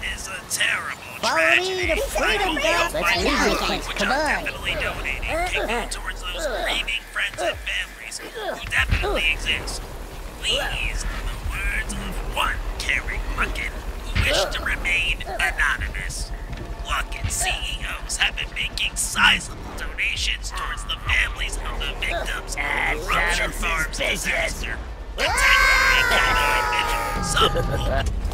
This is a terrible Follow me tragedy. to freedom, guys. Let's this place. which Come I'm on. definitely donating can go uh-huh. towards those uh-huh. grieving friends and families who uh-huh. definitely exist. Please, the words of one caring Glukkon who wished to remain anonymous. Glukkon CEOs have been making sizable donations towards the families of the victims of the Rupture Farms disaster. Attending canine vigil. Some